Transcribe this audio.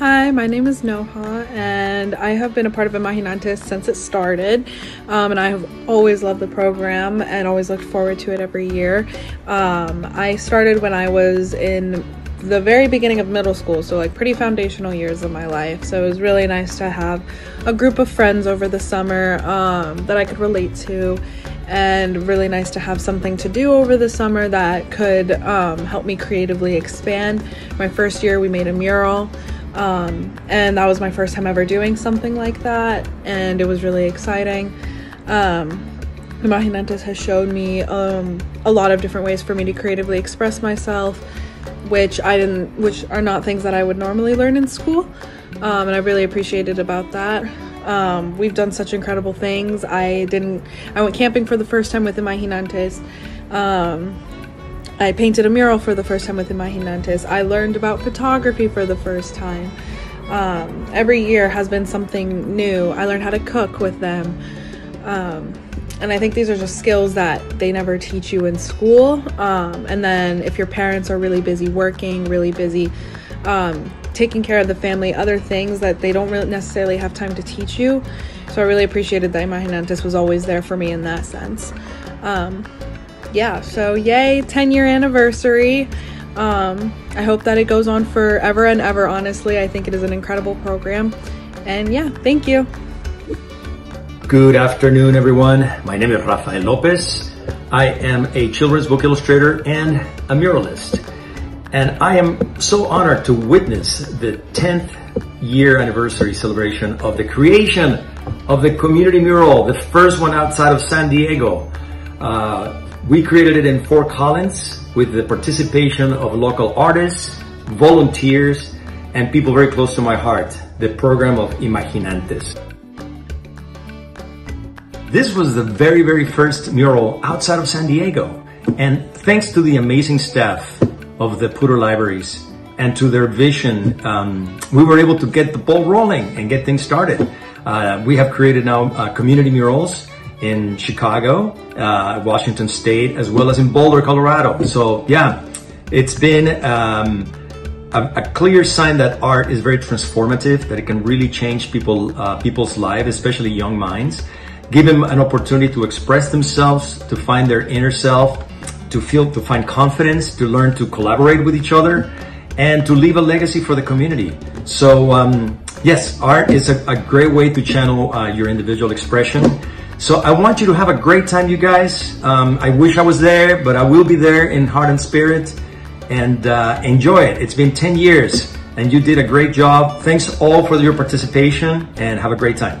Hi, my name is Noha, and I have been a part of Imaginantes since it started. Um, and I have always loved the program and always looked forward to it every year. Um, I started when I was in the very beginning of middle school, so like pretty foundational years of my life. So it was really nice to have a group of friends over the summer um, that I could relate to, and really nice to have something to do over the summer that could um, help me creatively expand. My first year, we made a mural. Um, and that was my first time ever doing something like that, and it was really exciting. Um, Imaginantes has shown me um, a lot of different ways for me to creatively express myself, which I didn't, which are not things that I would normally learn in school, um, and I really appreciated about that. Um, we've done such incredible things. I didn't. I went camping for the first time with Imaginantes. Um, I painted a mural for the first time with Imaginantes. I learned about photography for the first time. Um, every year has been something new. I learned how to cook with them. Um, and I think these are just skills that they never teach you in school. Um, and then if your parents are really busy working, really busy um, taking care of the family, other things that they don't really necessarily have time to teach you. So I really appreciated that Imaginantes was always there for me in that sense. Yeah, so yay, 10 year anniversary. Um, I hope that it goes on forever and ever, honestly. I think it is an incredible program. And yeah, thank you. Good afternoon, everyone. My name is Rafael Lopez. I am a children's book illustrator and a muralist. And I am so honored to witness the 10th year anniversary celebration of the creation of the community mural, the first one outside of San Diego. Uh, we created it in Fort Collins with the participation of local artists, volunteers, and people very close to my heart, the program of Imaginantes. This was the very, very first mural outside of San Diego. And thanks to the amazing staff of the Poudre Libraries and to their vision, um, we were able to get the ball rolling and get things started. Uh, we have created now uh, community murals in Chicago, uh, Washington State, as well as in Boulder, Colorado. So yeah, it's been um, a, a, clear sign that art is very transformative, that it can really change people, uh, people's lives, especially young minds. Give them an opportunity to express themselves, to find their inner self, to feel, to find confidence, to learn to collaborate with each other, and to leave a legacy for the community. So um, yes, art is a, a, great way to channel uh, your individual expression. So I want you to have a great time, you guys. Um, I wish I was there, but I will be there in heart and spirit and uh, enjoy it. It's been 10 years and you did a great job. Thanks all for your participation and have a great time.